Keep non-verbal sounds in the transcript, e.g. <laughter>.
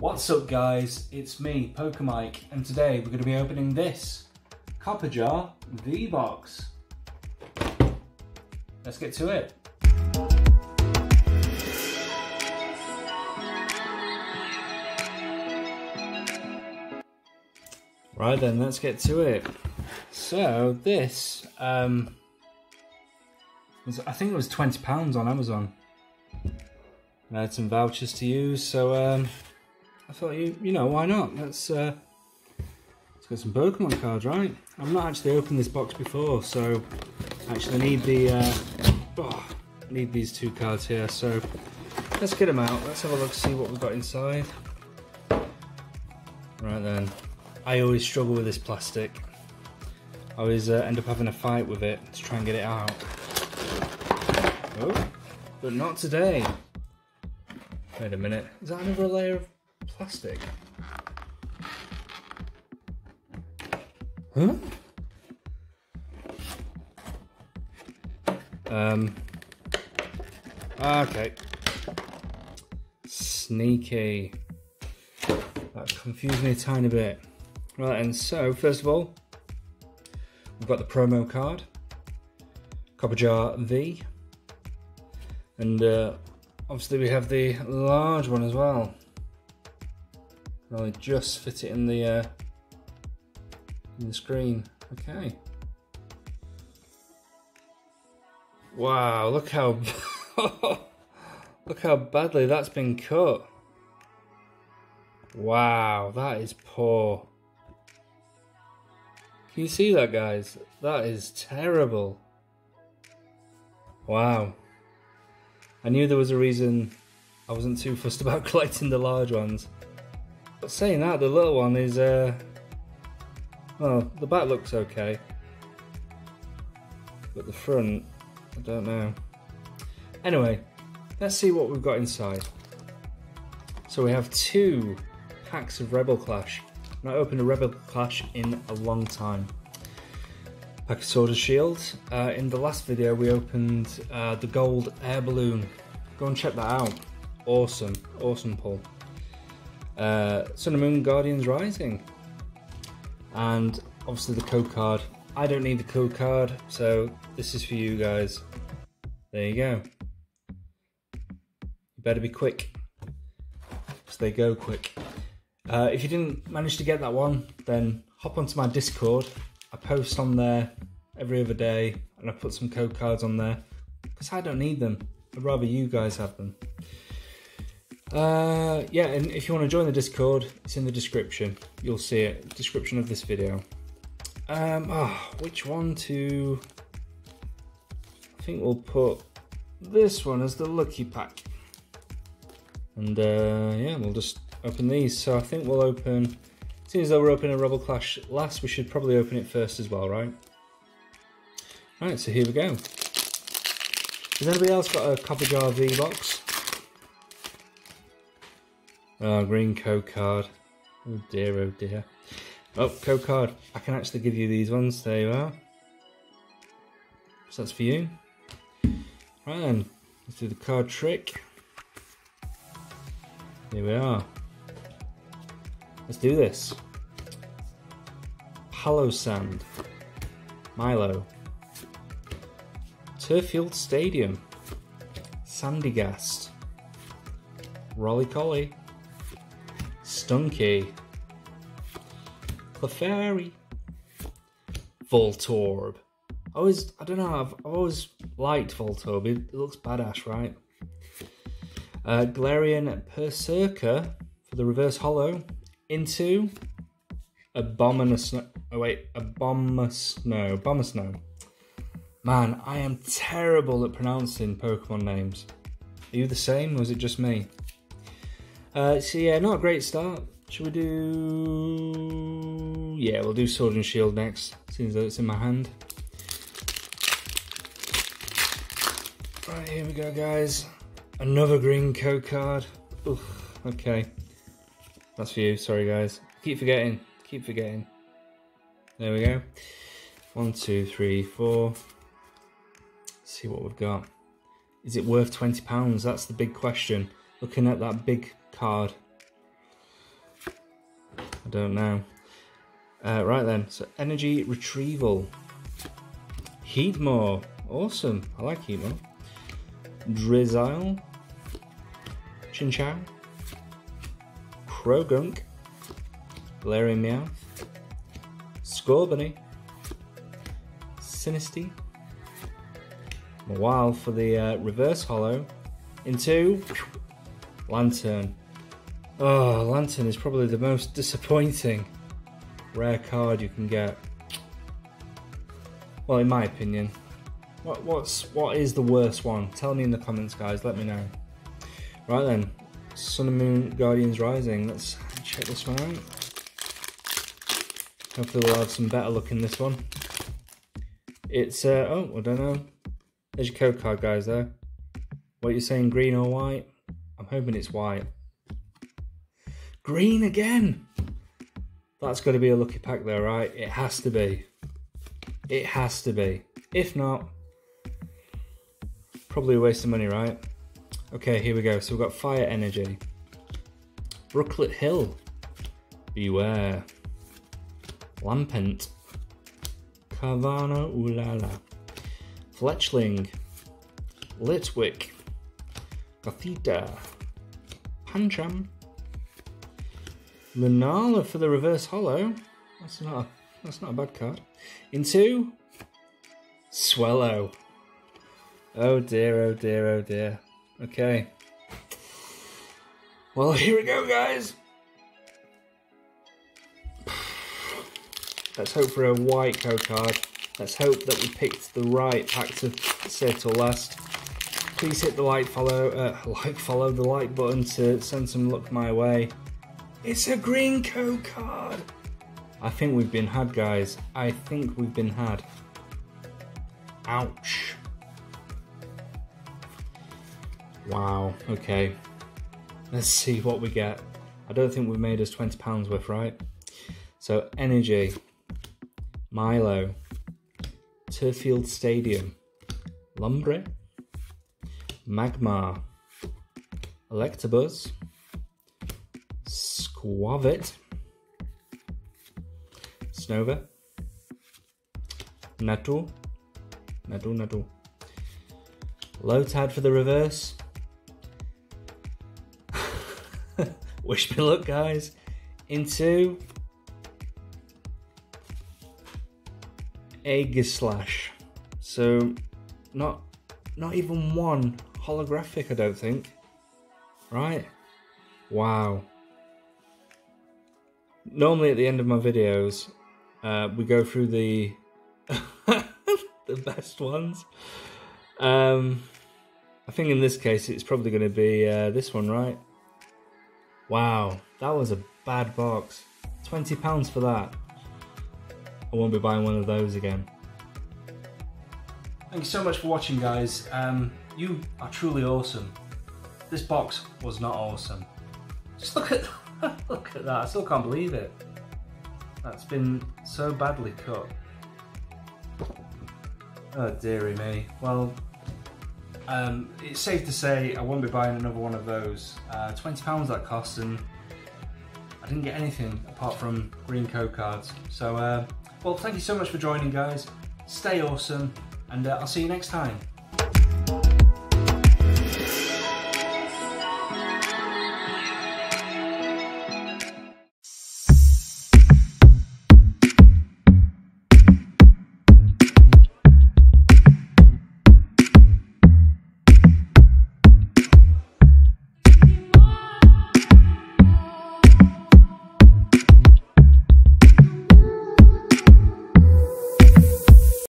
What's up guys, it's me, Pokemike, and today we're going to be opening this Copperajah V-Box. Let's get to it. Right then, let's get to it. So this, um, was, I think it was £20 on Amazon. I had some vouchers to use, so um, I thought, you you know, why not? Let's uh, let's get some Pokemon cards, right? I've not actually opened this box before, so I actually need the uh, oh, need these two cards here. So let's get them out. Let's have a look, see what we've got inside. Right then, I always struggle with this plastic. I always uh, end up having a fight with it to try and get it out. Oh, but not today. Wait a minute, is that another layer of plastic? Huh? Um. Okay. Sneaky. That confused me a tiny bit. Right, and so, first of all, we've got the promo card, Copperajah V, and uh, Obviously we have the large one as well. I'll just fit it in the uh, in the screen. Okay. Wow, look how <laughs> look how badly that's been cut. Wow, that is poor. Can you see that guys? That is terrible. Wow. I knew there was a reason I wasn't too fussed <laughs> about collecting the large ones. But saying that, the little one is, uh, well, the back looks okay. But the front, I don't know. Anyway, let's see what we've got inside. So we have two packs of Rebel Clash. Not opened a Rebel Clash in a long time. Pack of Sword and Shield. Uh, in the last video we opened uh, the gold air balloon. Go and check that out. Awesome, awesome pull. Uh, Sun and Moon Guardians Rising. And obviously the code card. I don't need the code card, so this is for you guys. There you go. You better be quick. They go quick. Uh, if you didn't manage to get that one, then hop onto my Discord I post on there every other day and I put some code cards on there because I don't need them. I'd rather you guys have them. Uh, yeah, and if you want to join the Discord, it's in the description. You'll see it, description of this video. Um, oh, which one to... I think we'll put this one as the lucky pack. And uh, yeah, we'll just open these. So I think we'll open Seeing as though we're opening a Rebel Clash last, we should probably open it first as well, right? Right, so here we go. Has anybody else got a Copperajah V box? Oh, green code card. Oh dear, oh dear. Oh, code card. I can actually give you these ones. There you are. So that's for you. Right then, let's do the card trick. Here we are. Let's do this. Palossand. Milo. Turffield Stadium. Sandygast. Rolycoly. Stunky. Clefairy. Voltorb. I always, I don't know, I've, always liked Voltorb. It, looks badass, right? Uh, Galarian Perrserker for the reverse holo into Abomasnow. Oh wait, Abomasnow. Abomasnow. Man, I am terrible at pronouncing Pokemon names. Are you the same, or is it just me? Uh, so yeah, not a great start. Should we do... Yeah, we'll do Sword and Shield next, seems though it's in my hand. Right, here we go, guys. Another green code card. Oof, okay. That's for you. Sorry, guys. Keep forgetting. Keep forgetting. There we go. One, two, three, four. Let's see what we've got. Is it worth £20? That's the big question. Looking at that big card. I don't know. Uh, right then, so energy retrieval. Heatmor, awesome. I like Heatmor. Drizzile. Chinchou. Croagunk. Galarian Meowth. Scorbunny. Sinistea. While for the uh, reverse holo into Lanturn. Oh, Lanturn is probably the most disappointing rare card you can get. Well, in my opinion. What what's what is the worst one? Tell me in the comments, guys. Let me know. Right then, Sun and Moon Guardians Rising. Let's check this one out. Hopefully, we'll have some better luck in this one. It's uh oh, I don't know. There's your code card, guys. There. What you're saying, green or white? I'm hoping it's white. Green again. That's got to be a lucky pack there, right? It has to be. It has to be. If not, probably a waste of money, right? Okay, here we go. So we've got Fire Energy. Brooklet Hill. Bewear. Lampent. Carvanha Ulala. Fletchling. Litwick. Gothita. Pancham. Lunala for the reverse holo. That's not a, that's not a bad card. Into Swellow. Oh dear, oh dear, oh dear. Okay. Well, <laughs> here we go, guys. Let's hope for a white code card. Let's hope that we picked the right pack to save till last. Please hit the like follow, uh, <laughs> like follow the like button to send some luck my way. It's a green code card. I think we've been had, guys. I think we've been had. Ouch. Wow, okay. Let's see what we get. I don't think we've made us £20 worth, right? So, Energy, Milo, Turffield Stadium, Lumbre, Magmar, Electabuzz, Skwovet, Snover, Natu, Natu, Natu, Lotad for the reverse. <laughs> Wish me luck, guys. Into Aegislash. So, not not even one holographic, I don't think. Right? Wow. Normally at the end of my videos, uh, we go through the <laughs> the best ones. Um, I think in this case it's probably going to be uh, this one, right? Wow, that was a bad box. £20 for that. I won't be buying one of those again. Thank you so much for watching guys. Um, you are truly awesome. This box was not awesome. Just look at <laughs> look at that. I still can't believe it. That's been so badly cut. Oh dearie me. Well, um, it's safe to say I won't be buying another one of those. Uh, £20 that cost and I didn't get anything apart from green code cards. So, uh, well, thank you so much for joining guys. Stay awesome and uh, I'll see you next time.